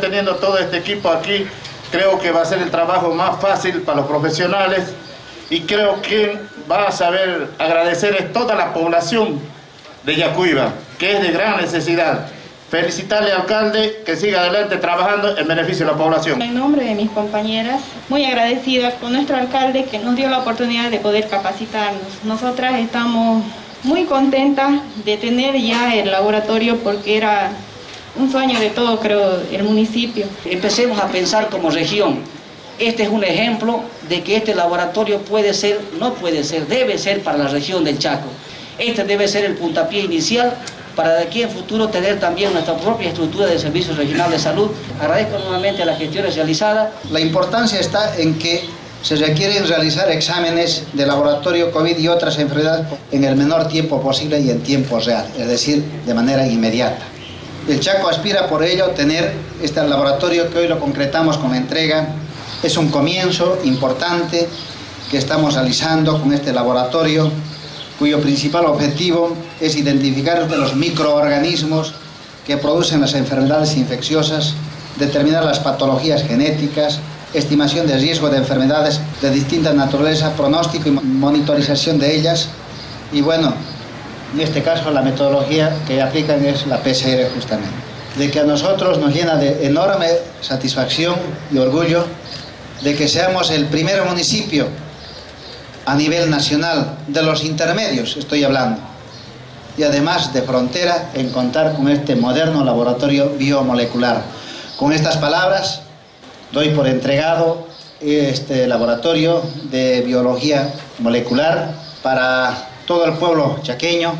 Teniendo todo este equipo aquí, creo que va a ser el trabajo más fácil para los profesionales y creo que va a saber agradecer a toda la población de Yacuiba, que es de gran necesidad. Felicitarle al alcalde que siga adelante trabajando en beneficio de la población. En nombre de mis compañeras, muy agradecida con nuestro alcalde que nos dio la oportunidad de poder capacitarnos. Nosotras estamos muy contentas de tener ya el laboratorio porque era un sueño de todo, creo, el municipio. Empecemos a pensar como región. Este es un ejemplo de que este laboratorio puede ser, no puede ser, debe ser para la región del Chaco. Este debe ser el puntapié inicial para de aquí en futuro tener también nuestra propia estructura de Servicio Regional de Salud. Agradezco nuevamente las gestiones realizadas. La importancia está en que se requieren realizar exámenes de laboratorio COVID y otras enfermedades en el menor tiempo posible y en tiempo real, es decir, de manera inmediata. El Chaco aspira por ello a tener este laboratorio que hoy lo concretamos con entrega. Es un comienzo importante que estamos realizando con este laboratorio cuyo principal objetivo es identificar los microorganismos que producen las enfermedades infecciosas, determinar las patologías genéticas, estimación de riesgo de enfermedades de distinta naturaleza, pronóstico y monitorización de ellas y bueno, en este caso la metodología que aplican es la PCR justamente. De que a nosotros nos llena de enorme satisfacción y orgullo de que seamos el primer municipio a nivel nacional, de los intermedios estoy hablando, y además de frontera en contar con este moderno laboratorio biomolecular. Con estas palabras doy por entregado este laboratorio de biología molecular para todo el pueblo chaqueño